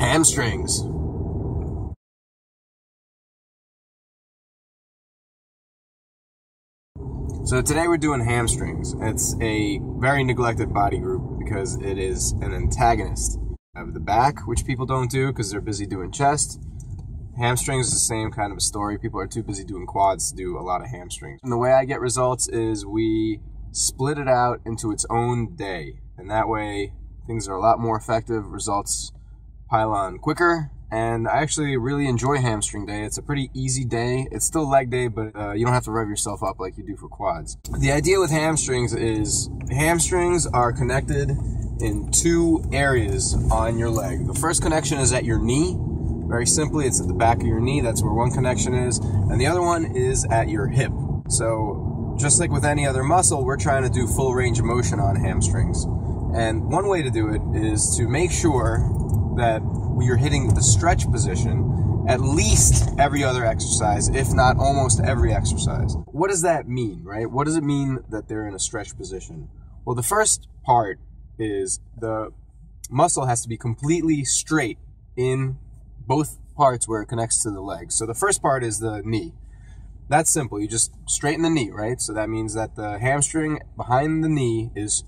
hamstrings. So today we're doing hamstrings. It's a very neglected body group because it is an antagonist of the back, which people don't do because they're busy doing chest. Hamstrings is the same kind of a story. People are too busy doing quads to do a lot of hamstrings. And the way I get results is we split it out into its own day. And that way things are a lot more effective, results pile on quicker, and I actually really enjoy hamstring day. It's a pretty easy day. It's still leg day, but uh, you don't have to rev yourself up like you do for quads. The idea with hamstrings is hamstrings are connected in two areas on your leg. The first connection is at your knee. Very simply, it's at the back of your knee. That's where one connection is. And the other one is at your hip. So just like with any other muscle, we're trying to do full range of motion on hamstrings. And one way to do it is to make sure that you're hitting the stretch position at least every other exercise, if not almost every exercise. What does that mean, right? What does it mean that they're in a stretch position? Well, the first part is the muscle has to be completely straight in both parts where it connects to the leg. So the first part is the knee. That's simple. You just straighten the knee, right? So that means that the hamstring behind the knee is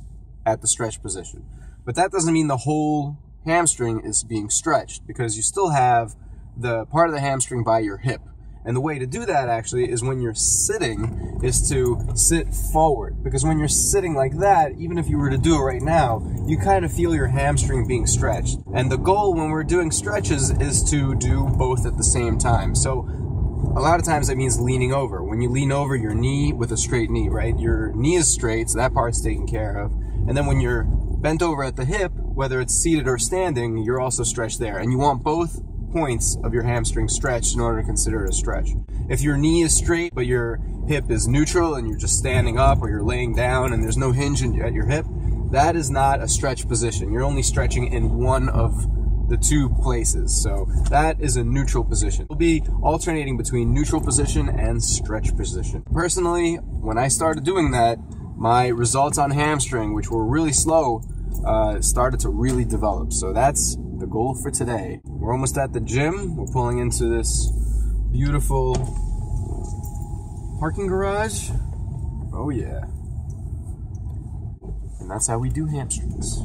at the stretch position. But that doesn't mean the whole hamstring is being stretched because you still have the part of the hamstring by your hip. And the way to do that actually is when you're sitting is to sit forward because when you're sitting like that, even if you were to do it right now, you kind of feel your hamstring being stretched. And the goal when we're doing stretches is to do both at the same time. So a lot of times that means leaning over. When you lean over your knee with a straight knee, right? Your knee is straight, so that part's taken care of. And then when you're bent over at the hip, whether it's seated or standing, you're also stretched there. And you want both points of your hamstring stretched in order to consider it a stretch. If your knee is straight, but your hip is neutral and you're just standing up or you're laying down and there's no hinge at your hip, that is not a stretch position. You're only stretching in one of the two places. So that is a neutral position. We'll be alternating between neutral position and stretch position. Personally, when I started doing that, my results on hamstring, which were really slow, uh, started to really develop. So that's the goal for today. We're almost at the gym. We're pulling into this beautiful parking garage. Oh yeah. And that's how we do hamstrings.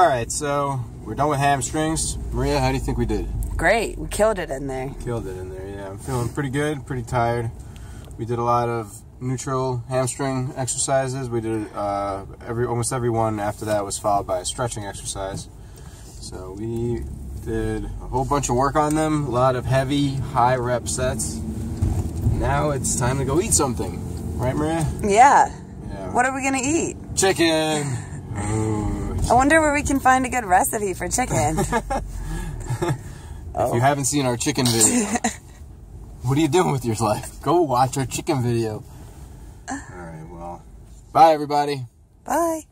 All right, so we're done with hamstrings. Maria, how do you think we did? Great. We killed it in there. Killed it in there. Yeah, I'm feeling pretty good, pretty tired. We did a lot of neutral hamstring exercises. We did uh, every almost every one after that was followed by a stretching exercise. So we did a whole bunch of work on them, a lot of heavy, high rep sets. Now it's time to go eat something, right, Maria? Yeah. Yeah. What are we gonna eat? Chicken. I wonder where we can find a good recipe for chicken. If you oh. haven't seen our chicken video, what are you doing with your life? Go watch our chicken video. Uh. All right, well, bye everybody. Bye.